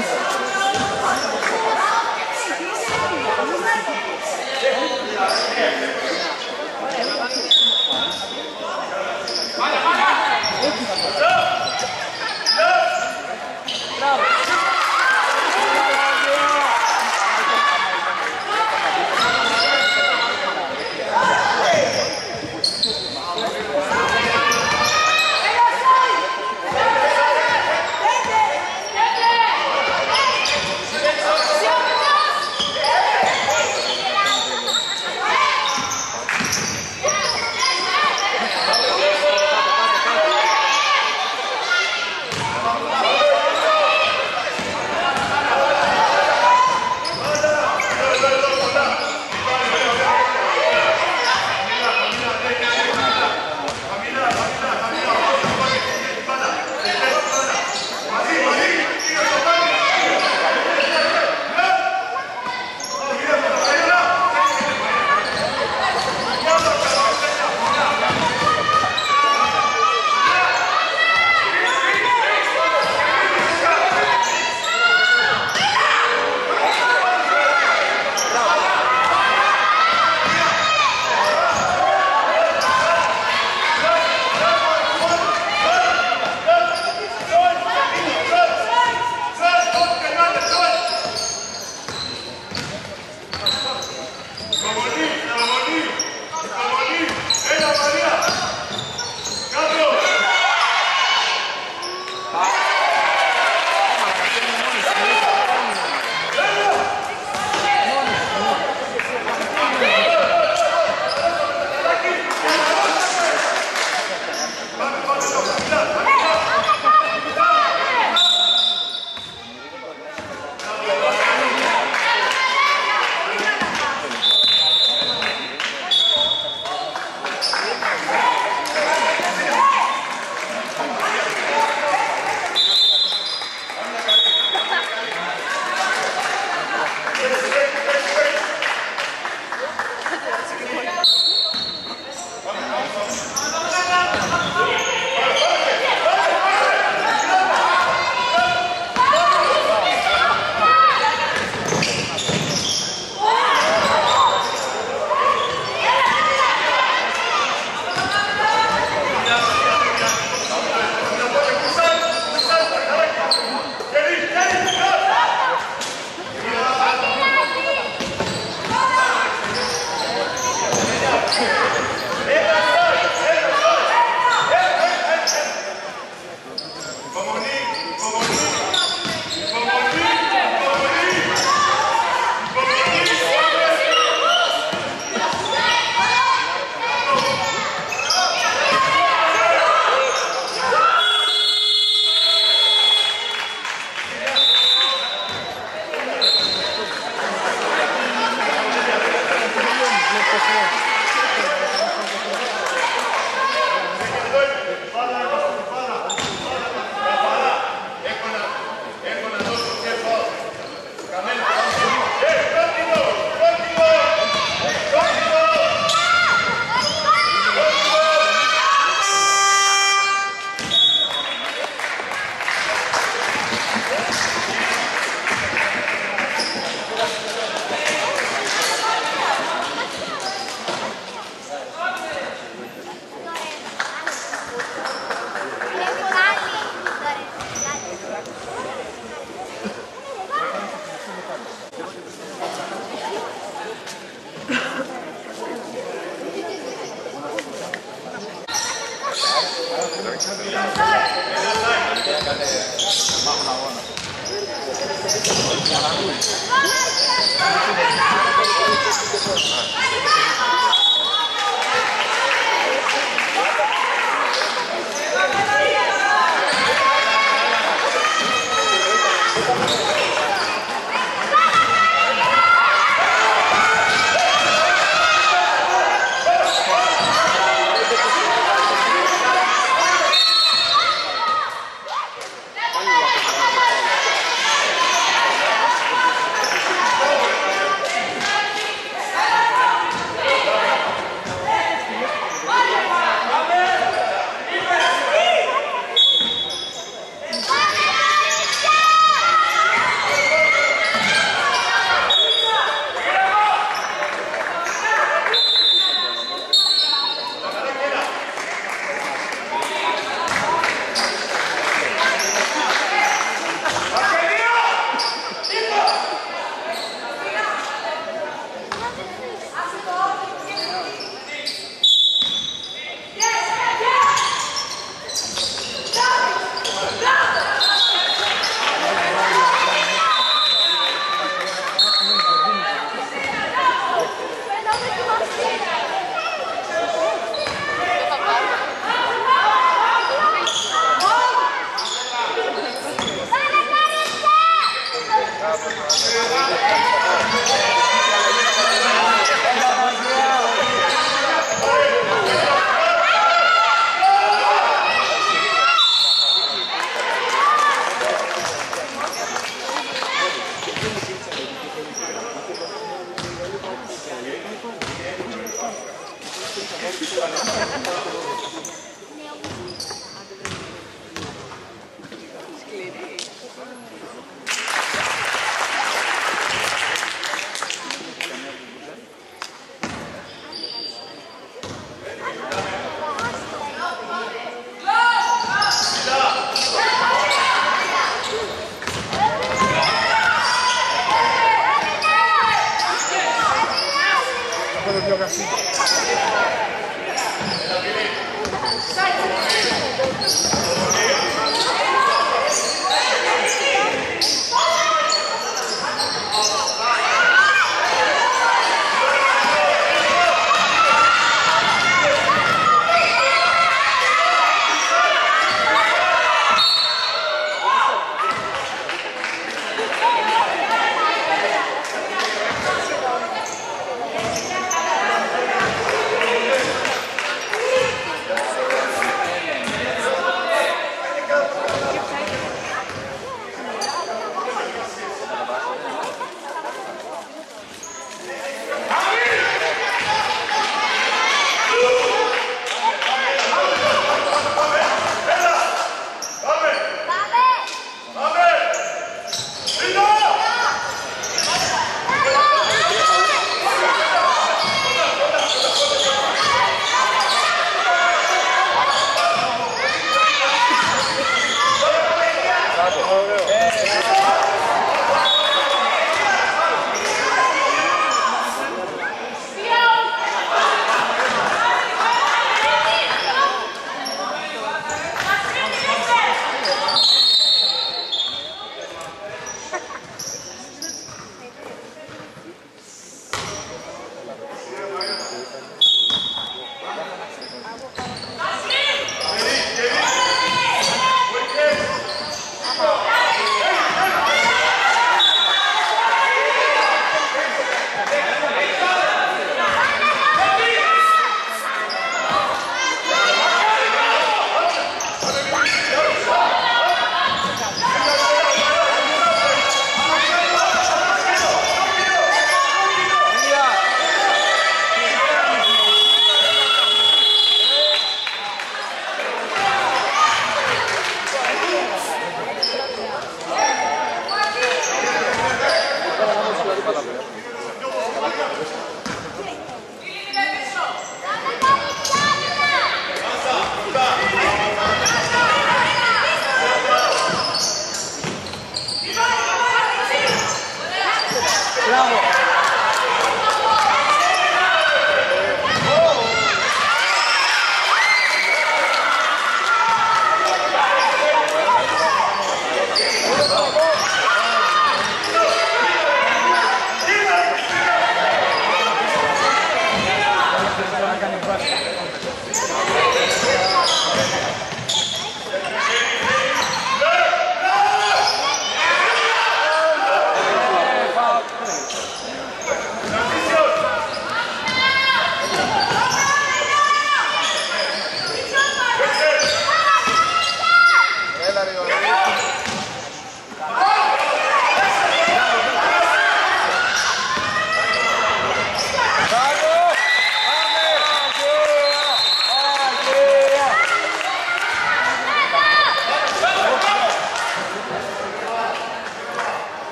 guys.